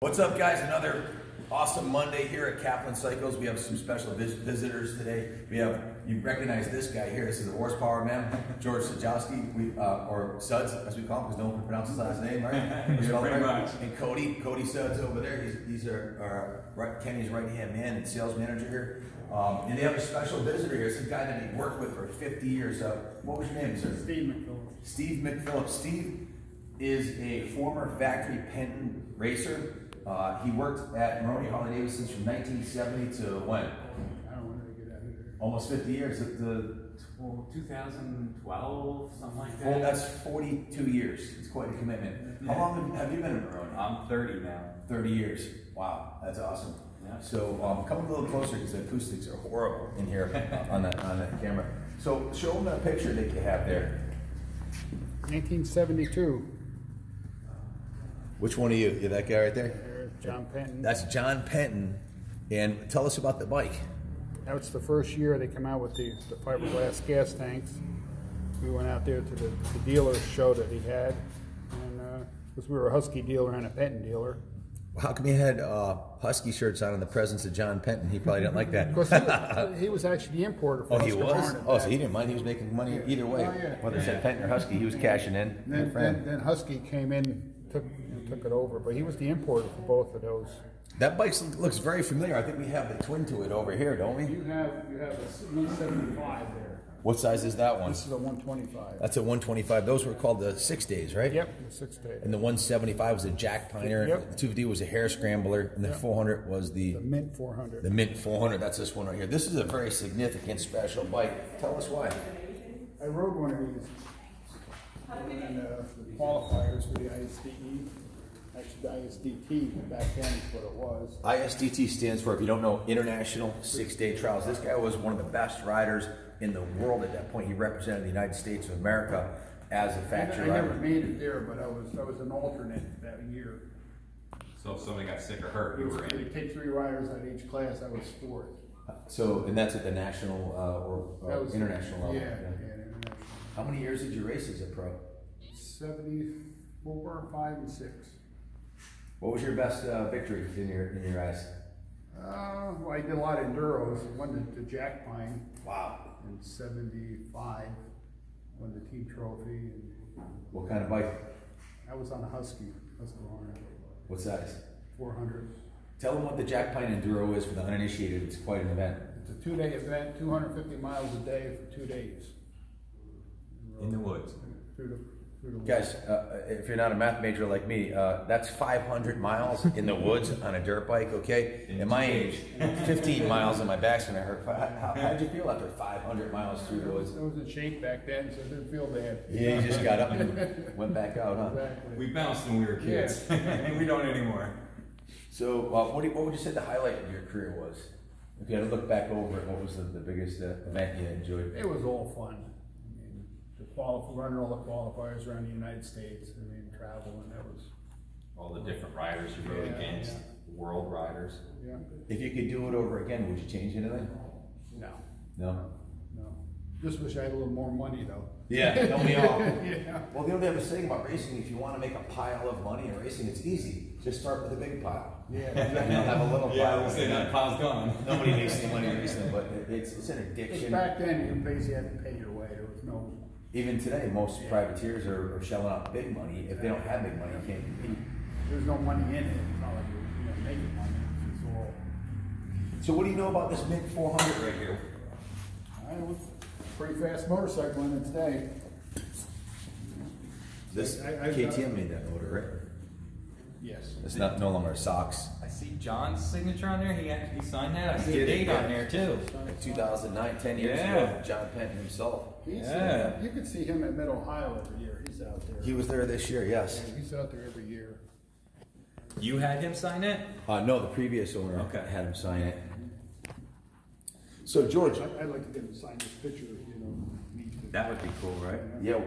What's up, guys? Another awesome Monday here at Kaplan Cycles. We have some special vis- visitors today. We have you recognize this guy here. This is the horsepower man, George Sajowski, we uh, or Suds as we call him because no one can pronounce his last name, right? Yeah, pretty much. And Cody, Cody Suds over there. He's, these are, are right, Kenny's right hand man and sales manager here. Um, and they have a special visitor here. It's a guy that he worked with for 50 years. Uh, what was your name, sir? Steve McPhillips. Steve McPhillips. Steve is a former factory Penton racer. Uh, he worked at Maroney Harley Davidson's from 1970 to when? I don't want to get out of here. Almost 50 years. The, the Well, 2012, something like well, that. that's 42 years. It's quite a commitment. How long have have you been in Maroney? I'm 30 now. 30 years. Wow, that's awesome. Yeah. So um, come a little closer because the acoustics are horrible in here on that on that camera. So show them that picture that you have there. 1972. Which one are you? You that guy right there? John Penton. That's John Penton. And tell us about the bike. That was the first year they come out with the, the fiberglass gas tanks. We went out there to the, the dealer show that he had, and because we were a Husky dealer and a Penton dealer. How come you had uh, Husky shirts on in the presence of John Penton? He probably didn't like Of course, that. he, he was actually the importer for oh, he Husqvarna was? Oh, so he didn't mind. He was making money either way. Oh, yeah. Whether it said Penton or Husky, he was cashing in. Then, then, then Husky came in, took took it over, but he was the importer for both of those. That bike looks very familiar. I think we have the twin to it over here, don't we? You have you have a 175 there. What size is that one? This is a 125. That's a 125. Those were called the six days, right? Yep, the six days. And the 175 was a Jackpiner. Yep. The 250 was a Hare Scrambler, and the 400 was the The Mint 400. the Mint 400. That's this one right here. This is a very significant special bike. Tell us why. I rode one of these and uh, the qualifiers for the ISDE. Actually, the ISDT, back then is what it was. ISDT stands for, if you don't know, International Six Day Trials. This guy was one of the best riders in the world at that point. He represented the United States of America as a factory I never rider. made it there, but I was I was an alternate that year. So if somebody got sick or hurt, It you were they in. take three riders out of each class. I was fourth. So, and that's at the national uh, or, or was international level. Yeah, yeah, international. How many years did you race as a pro? Seventy-four, five, and six. What was your best uh, victory in your in your eyes? Uh, well, I did a lot of enduros. Won the, the Jack Pine Wow. in '75. Won the team trophy, and What kind of bike? I was on a Husky, Husqvarna, What size? 400. Tell them what the Jack Pine Enduro is for the uninitiated. It's quite an event. It's a two-day event, 250 miles a day for two days. In the woods. Through the, through the Guys, uh, if you're not a math major like me, uh, that's 500 miles in the woods on a dirt bike, okay? At my age, 15 miles and my back's gonna hurt. How, how did you feel after 500 miles through the woods? I was in shape back then, so it didn't feel bad. Yeah, you just got up and went back out, huh? Exactly. We bounced when we were kids. we don't anymore. So, uh, what, do you, what would you say the highlight of your career was? If you had to look back over it, what was the, the biggest uh, event you enjoyed? It was all fun. I mean, the qualif- running all the qualifiers around the United States, I mean, travel, and that was, All the different riders you rode Yeah, against, yeah. world riders. yeah. If you could do it over again, would you change anything? No, No. no. Just wish I had a little more money though. Yeah, don't we all? Yeah. Well, the only other thing about racing, if you want to make a pile of money in racing, it's easy. Just start with a big pile. Yeah. And you'll have a little pile. we'll say that pile's gone. Nobody makes any money racing, but it- it's, it's an addiction. back then, you basically had to pay your way, there was no, Even today, most privateers are, are shelling out big money. If they don't have big money, you can't compete. there's no money in it, it's not like you're, you know, making money, it's all. So what do you know about this Mint 400 right here? Pretty fast motorcycle in its day. This I- I- KTM made that motor, right? Yes. It's not no longer Sachs. I see John's signature on there. He actually signed that. I see Did a he? date on there too. Like 2009, 10 years Yeah. ago, John Penton himself. He's, Yeah. uh, you can see him at Mid Ohio every year, he's out there. He was there this year, yes. Yeah, He's out there every year. You had him sign it? Uh, no, the previous owner Okay. had him sign it. So George, I- I'd like to get him to sign this picture, you know. That would be cool, right? yeah,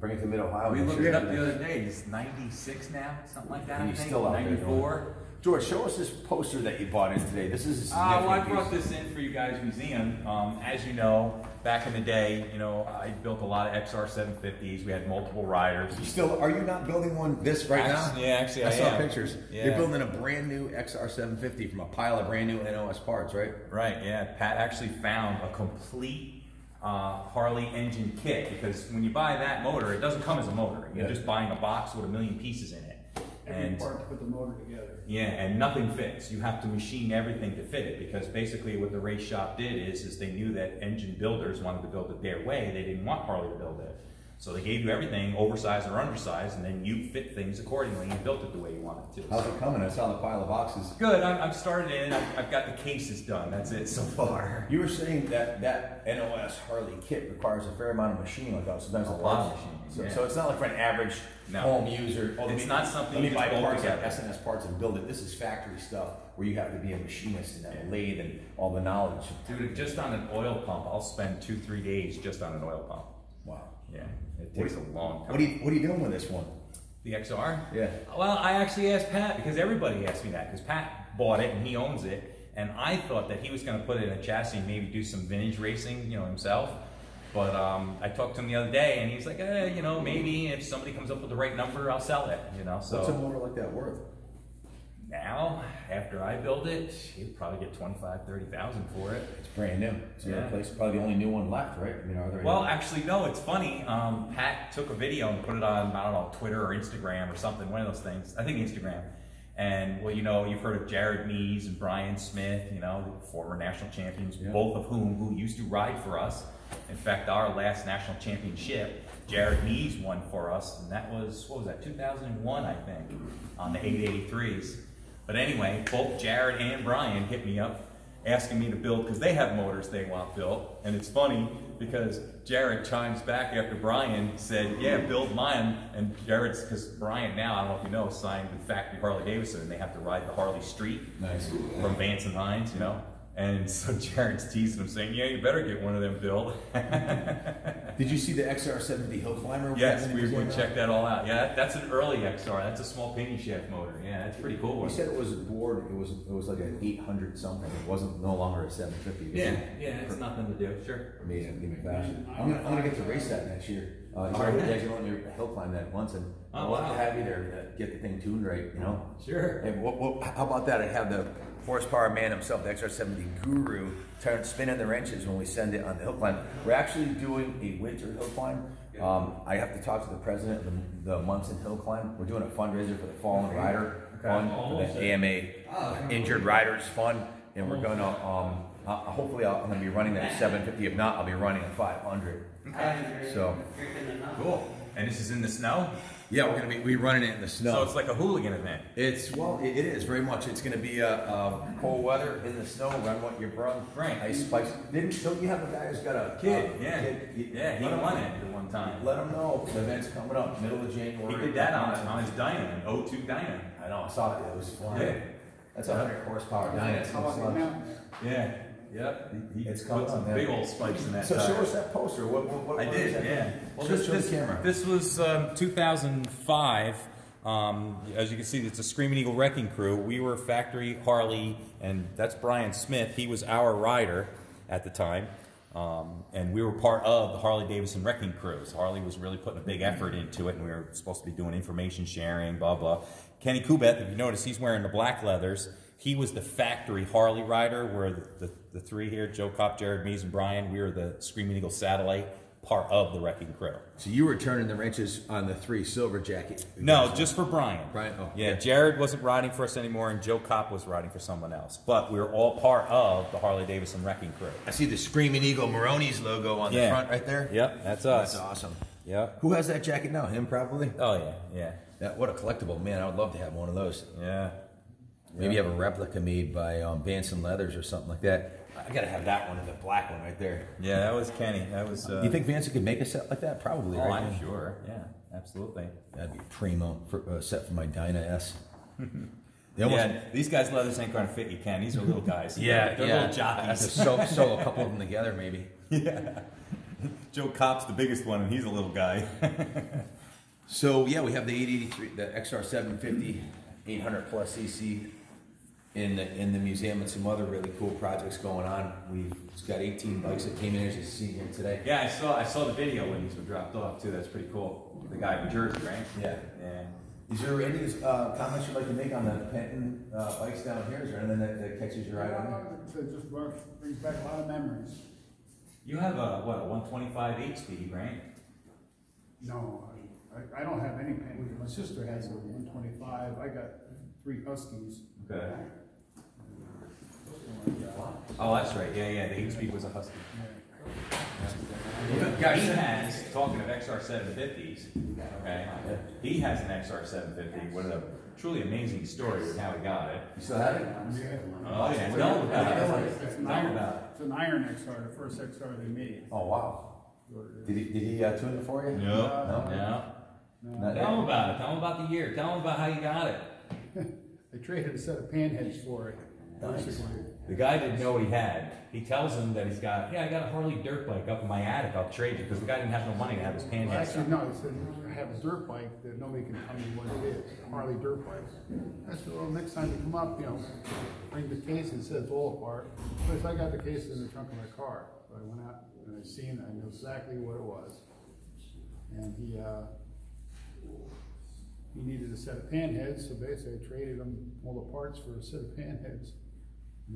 bring it to Mid Ohio. We looked it up the other day. He's 96 now, something like that. And I he's think. still out there 94. George, show us this poster that you bought in today. This is Uh, well, I brought piece. this in for you guys museum. Um, as you know, back in the day, you know, I built a lot of XR 750s. We had multiple riders. You still, are you not building one this right Actually- now? yeah, actually, I, I saw am. pictures. Yeah. You're building a brand new XR 750 from a pile of brand new NOS parts, right? Right, yeah. Pat actually found a complete uh, Harley engine kit because when you buy that motor, it doesn't come as a motor. You're Yeah. just buying a box with a million pieces in it. Every And part to put the motor together. yeah, and nothing fits. You have to machine everything to fit it because basically what the race shop did is, is they knew that engine builders wanted to build it their way. They didn't want Harley to build it. So they gave you everything, oversized or undersized, and then you fit things accordingly and built it the way you wanted to. How's it coming? I saw the pile of boxes. Good, I'm, I'm started in, I've, I've got the cases done, that's it so far. You were saying that that NOS Harley kit requires a fair amount of machining, like oh, sometimes A lot of machining, So, yeah. so it's not like for an average No. home user. oh, It's me- not something Let me you buy parts like. SNS parts and build it. This is factory stuff where you have to be a machinist and have a lathe and all the knowledge. Dude, just on an oil pump, I'll spend two, three days just on an oil pump. Wow. Yeah, it takes a long time. What are you What are you doing with this one? The XR? Yeah. Well, I actually asked Pat because everybody asked me that because Pat bought it and he owns it, and I thought that he was going to put it in a chassis and maybe do some vintage racing, you know, himself. But um, I talked to him the other day, and he's like, eh, you know, maybe if somebody comes up with the right number, I'll sell it, you know. So What's a motor like that worth? now, after I build it, he'd probably get 25, 30,000 for it. It's brand new. It's yeah. place. Probably the only new one left, right? I mean, are there? Well, any- actually, no. It's funny. Um, Pat took a video and put it on I don't know Twitter or Instagram or something. One of those things. I think Instagram. And well, you know, you've heard of Jared Mees and Brian Smith. You know, former national champions, Yeah. both of whom who used to ride for us. In fact, our last national championship, Jared Mees won for us, and that was what was that? 2001, I think, on the 883s. But anyway, both Jared and Brian hit me up asking me to build because they have motors they want built. And it's funny because Jared chimes back after Brian said, Yeah, build mine. And Jared's, because Brian now, I don't know if you know, signed with Factory Harley Davidson and they have to ride the Harley Street nice. from Vance and Hines, you know? And so Jared's teasing him saying, Yeah, you better get one of them built. Did you see the XR70 Hill Climber? yes, in the we, we museum? checked that all out. Yeah, that's an early XR. That's a small pinion shaft motor. Yeah, that's pretty cool. You said it was a board. It was it was like an 800 something. It wasn't no longer a 750. Yeah, yeah, it's nothing to do. Sure. Amazing, give me fashion. I'm gonna, I'm gonna get to race that next year. Uh, he's already, yeah. yeah, he's gonna let me hill climb that once, and Oh, I'd love wow. to have you there, uh, get the thing tuned right, you know? Sure. And what, what, how about that? I have the horsepower man himself, the XR70 guru, turn spinning the wrenches when we send it on the hill climb. We're actually doing a winter hill climb. Um, I have to talk to the president of the, the Munson Hill Climb. We're doing a fundraiser for the Fallen Rider Fund, for the AMA Injured Riders Fund, and we're gonna, um, uh, hopefully I'll, I'm gonna be running that 750. If not, I'll be running a 500. So, Cool. And this is in the snow? yeah, we're gonna be we running it in the snow. So it's like a hooligan event. It's well, it, it is very much. It's going to be a, uh cold weather in the snow. Run what you brung. Right. Ice spikes. Didn't don't you have a guy who's got a Kid, uh, yeah. kid? You- Yeah, he let him- won it at one time. Let him know the event's coming up, middle of January. He did that on, on his Dyna, an 02 Dyna. I know. I saw it. It was flying. Yeah. That's a hundred horsepower Dyna. How about the mountain there? Yeah. Yep. He, he It's put some big old spikes in that So tire. show us that poster. What? what, what I what did, that? yeah. Well, show, this, show this, the camera. this was um, 2005. Um, as you can see, it's a Screaming Eagle Wrecking Crew. We were factory Harley, and that's Brian Smith. He was our rider at the time. Um, and we were part of the Harley Davidson Wrecking Crews. Harley was really putting a big effort into it, and we were supposed to be doing information sharing, blah, blah. Kenny Coolbeth, if you notice, he's wearing the black leathers. He was the factory Harley rider, where the, the, the three here, Joe Kopp, Jared Mees, and Brian, we were the Screaming Eagle satellite part of the Wrecking Crew. So you were turning the wrenches on the three silver jacket. No, just for Brian. Brian, oh, yeah. okay. Jared wasn't riding for us anymore, and Joe Kopp was riding for someone else. But we were all part of the Harley Davidson Wrecking Crew. I see the Screaming Eagle Maroney's logo on the front right there. Yep, that's us. That's awesome. Yep. Who has that jacket now? Him probably. Oh yeah, yeah, That what a collectible, man! I would love to have one of those. yeah. Maybe have a replica made by um, Vanson Leathers or something like that. I gotta have that one, and the black one right there. Yeah, that was Kenny. That was. Uh, Do you think Vanson could make a set like that? Probably, Oh, right? I'm sure. Yeah, absolutely. That'd be primo for a set for my Dyna S. Almost, yeah, these guys' leathers ain't gonna fit you, Ken. These are little guys. yeah, they're yeah. little I have to jockeys. sew, sew a couple of them together, maybe. Yeah. Joe Kopp's the biggest one, and he's a little guy. So yeah, we have the 883, the XR 750, 800 plus CC in the, in the museum and some other really cool projects going on. We've got 18 bikes that came in as you see here today. Yeah, I saw I saw the video when these were dropped off too. That's pretty cool. The guy from Jersey, right? Yeah. Yeah. Is there any uh, comments you'd like to make on the Penton uh, bikes down here? Is there anything that, that catches your eye on there? It just brought- brings back a lot of memories. You have a what a 125 H speed, right? No, I, I- I don't have any pennies. My sister has a one twenty-five. I got three Huskies. Okay. Oh, that's right. Yeah, yeah. The H speed was a Husky. Yeah, He has, talking of XR 750s, okay, he has an XR 750 with a truly amazing story with how he got it. You still have it? Oh, yeah, tell him about it. It's an Tell iron, about it. it's an iron XR, the first XR they made. Oh, wow. Did he, did he uh, tune it for you? No, No? no. Not Tell him about it. Tell him about the year. Tell him about how you got it. They traded a set of panheads for it. Nice. The guy didn't know what he had. He tells him that he's got, yeah, I got a Harley dirt bike up in my attic. I'll trade you because the guy didn't have no money to have his Well, panhead. actually, no, he said, I have a dirt bike that nobody can tell me what it is, a Harley dirt bike. I said, well, next time you come up, you know, bring the case and says all apart. But I got the case in the trunk of my car. So I went out and I seen I knew exactly what it was. And he, uh, he needed a set of panheads, so basically I traded him all the parts for a set of panheads.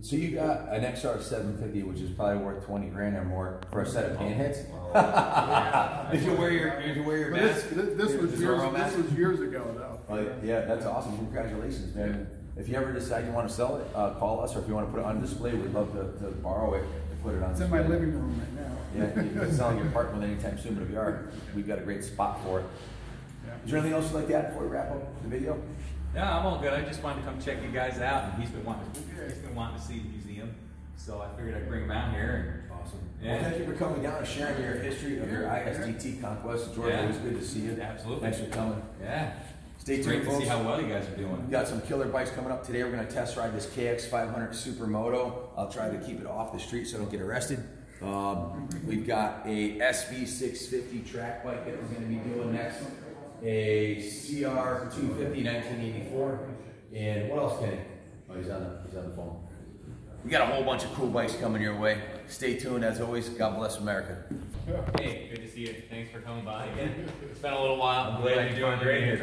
So you got an XR 750, which is probably worth 20 grand or more for a set of panheads? Did you wear your, did you wear your But this, mask? this this was years, this was years ago though. Oh, yeah, that's awesome. Congratulations, man. If you ever decide you want to sell it, uh, call us, or if you want to put it on display, we'd love to, to borrow it and put it on It's in my living room right now. Yeah, you're not selling your apartment anytime soon, but if you are, we've got a great spot for it. Yeah. Is there anything else you'd like to add before we wrap up the video? No, I'm all good. I just wanted to come check you guys out, and he's been wanting, he's been wanting to see the museum, so I figured I'd bring him out here. Awesome. Yeah. Well, thank you for coming down and sharing your history of your ISDT conquest. George, Yeah. always good to see you. Absolutely. Thanks for coming. Yeah, Stay it's tuned, great to see folks. how well you guys are doing. We got some killer bikes coming up today. We're going to test ride this KX500 Supermoto. I'll try to keep it off the street so I don't get arrested. Um, we've got a SV650 track bike that we're going to be doing next. A CR250 1984. And what else, Kenny? Oh, he's on the, he's on the phone. We got a whole bunch of cool bikes coming your way. Stay tuned. As always, God bless America. Hey, good to see you. Thanks for coming by again. It's been a little while. I'm glad you're doing great here,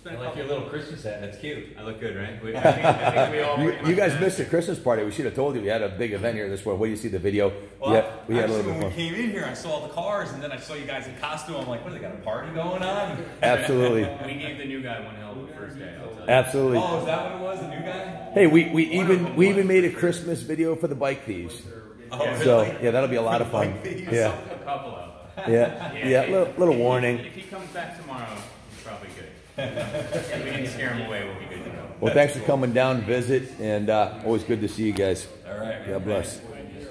Back Cody, up. man. It's been I a like your little Christmas hat. That's cute. I look good, right? We, I, think, I think we all. You, you guys missed the Christmas party. We should have told you we had a big event here this morning. What do you see the video? Well, yeah, we had a actually, little bit when of we came in here, I saw the cars, and then I saw you guys in costume. I'm like, what? They got a party going on? Absolutely. We gave the new guy one hell of a first day. I'll tell you. Absolutely. Oh, is that what it was? The new guy? Hey, we, we even we even made a Christmas video for the bike thieves. Oh, really? So yeah, that'll be a lot of fun. Bike thieves? Yeah, A couple of them. yeah, yeah. Little, little warning. If he comes back tomorrow, he's probably good. If we didn't scare him away, we'll be good to go. Well, thanks for coming down, visit, and uh, always good to see you guys. All right. God bless.